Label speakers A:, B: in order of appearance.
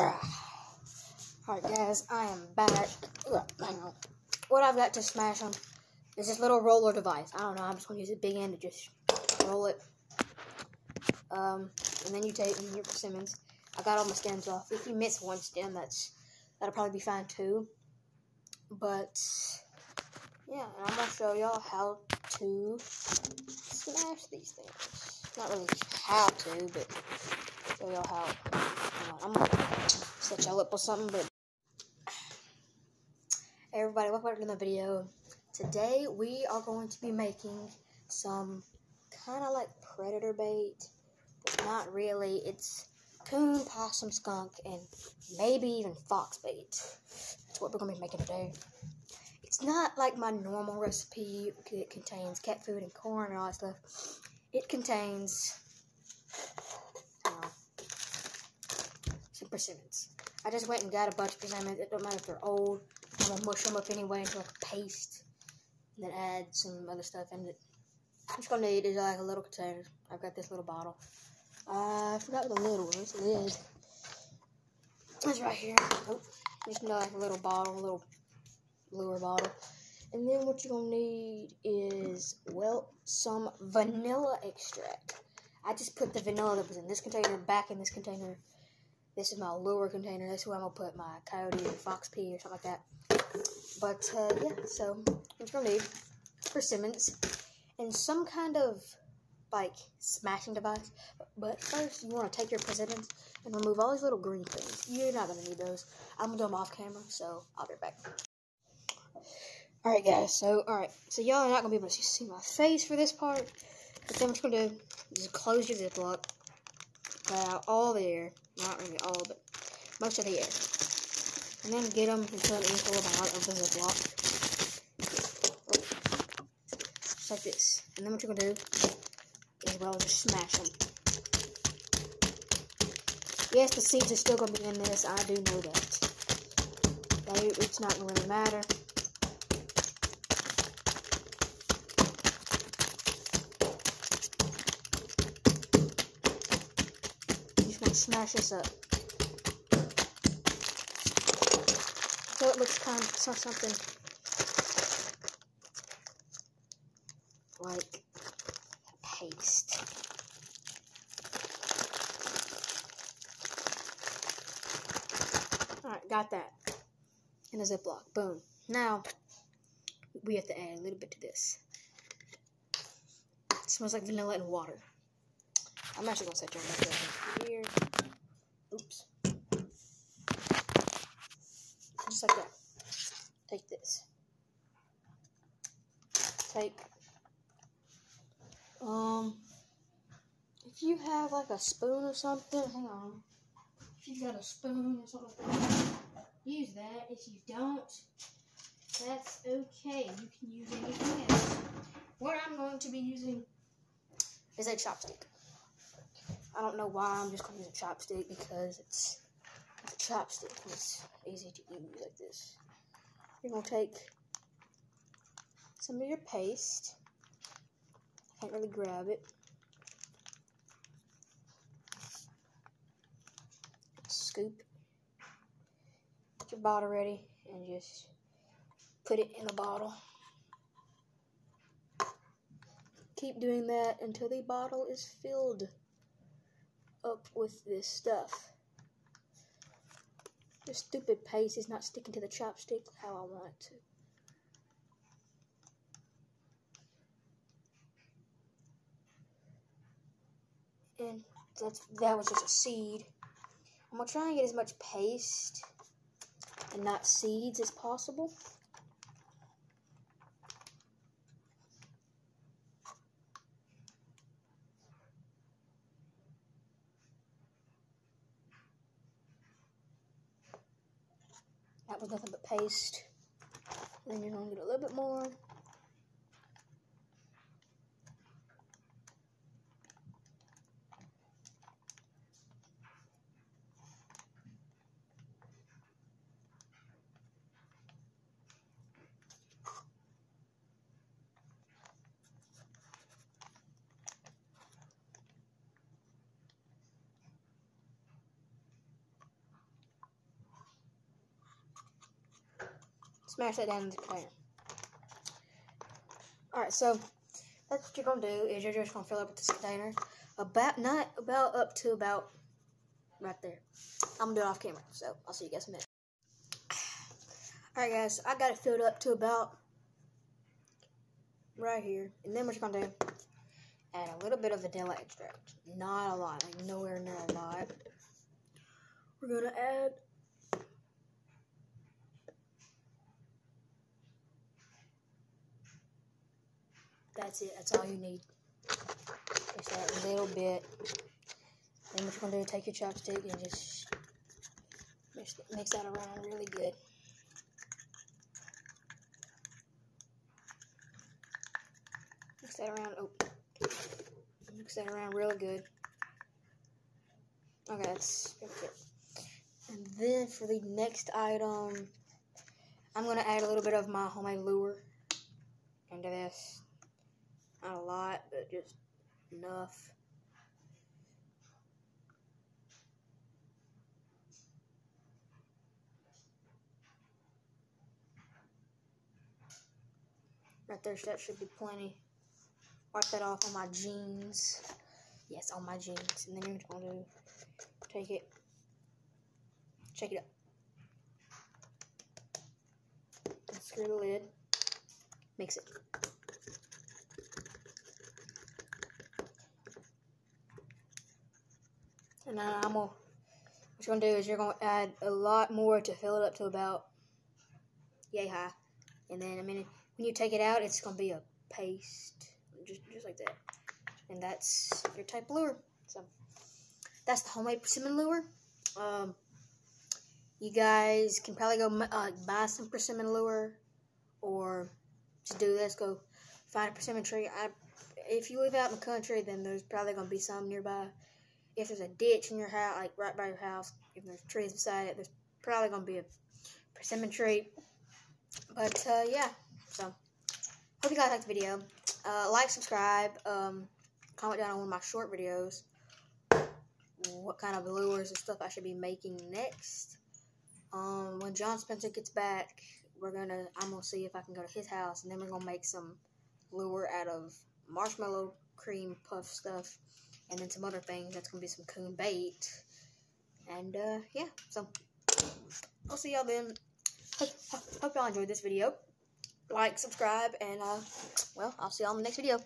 A: Alright guys, I am back. On. What I've got to smash them is this little roller device. I don't know, I'm just gonna use a big end to just roll it. Um, and then you take your persimmons. I got all my stems off. If you miss one stem, that's that'll probably be fine too. But yeah, I'm gonna show y'all how to smash these things. Not really how to, but show y'all how. I'm gonna y'all up something, but hey everybody, welcome back to the video. Today we are going to be making some kind of like predator bait, but not really. It's coon, possum, skunk, and maybe even fox bait. That's what we're gonna be making today. It's not like my normal recipe. It contains cat food and corn and all that stuff. It contains some persimmons. I just went and got a bunch of persimmons. It don't matter if they're old. I'm gonna mush them up anyway into like a paste, and then add some other stuff in it. I'm just gonna need is like a little container. I've got this little bottle. Uh, I forgot the lid was. Lid. It's right here. Oh, just know like a little bottle, a little lure bottle. And then what you're gonna need is well some vanilla extract. I just put the vanilla that was in this container back in this container. This is my lure container. That's where I'm gonna put my coyote or fox pea or something like that. But uh, yeah, so what you're gonna need persimmons and some kind of like smashing device. But first, you want to take your persimmons and remove all these little green things. You're not gonna need those. I'm gonna do them off camera, so I'll be back. Alright guys, so alright, so y'all are not gonna be able to see my face for this part, but then what you're gonna do is close your ziplock, let out all the air, not really all, but most of the air, and then get them into an equal amount of the ziplock, just like this, and then what you're gonna do is well just smash them. Yes, the seeds are still gonna be in this, I do know that. It's not gonna really matter. Smash this up. So it looks kind of so something like paste. Alright, got that. In a Ziploc. Boom. Now, we have to add a little bit to this. It smells like vanilla and water. I'm actually going to set your mic here. Oops. Just like that. Take this. Take, um, if you have like a spoon or something, hang on. If you got a spoon or something use that. If you don't, that's okay. You can use anything else. What I'm going to be using is a chopstick. I don't know why I'm just gonna use a chopstick because it's, it's a chopstick it's easy to use like this. You're gonna take some of your paste. I Can't really grab it. Scoop. Get your bottle ready and just put it in the bottle. Keep doing that until the bottle is filled up with this stuff. This stupid paste is not sticking to the chopstick how I want it to. And that's that was just a seed. I'm gonna try and get as much paste and not seeds as possible. That was nothing but paste. And then you're going to get a little bit more. Smash that down in the container. Alright, so that's what you're gonna do is you're just gonna fill up with this container about not about up to about right there. I'm gonna do it off camera, so I'll see you guys in a minute. Alright guys, I got it filled up to about right here. And then what you're gonna do, add a little bit of vanilla extract. Not a lot, like nowhere near a lot. We're gonna add That's it. That's all you need. Just that little bit. Then what you're gonna do? Take your chopstick and just mix, that around really good. Mix that around. Oh, mix that around real good. Okay, that's it. And then for the next item, I'm gonna add a little bit of my homemade lure into this. Not a lot, but just enough. Right there, that should be plenty. Wipe that off on my jeans. Yes, on my jeans. And then you're going to take it, shake it up. And screw the lid. Mix it. And then I'm gonna, what you're gonna do is you're gonna add a lot more to fill it up to about yay high. And then I mean, when you take it out, it's gonna be a paste, just just like that. And that's your type lure. So that's the homemade persimmon lure. Um, you guys can probably go uh, buy some persimmon lure, or just do this. Go find a persimmon tree. I, if you live out in the country, then there's probably gonna be some nearby if there's a ditch in your house, like right by your house, if there's trees beside it, there's probably gonna be a persimmon tree. But uh, yeah, so hope you guys liked the video. Uh, like, subscribe, um, comment down on one of my short videos what kind of lures and stuff I should be making next. Um, when John Spencer gets back, we're gonna I'm gonna see if I can go to his house, and then we're gonna make some lure out of marshmallow cream puff stuff and then some other things. That's gonna be some coon bait, and uh, yeah. So I'll see y'all then. Hope, hope y'all enjoyed this video. Like, subscribe, and uh, well, I'll see y'all in the next video.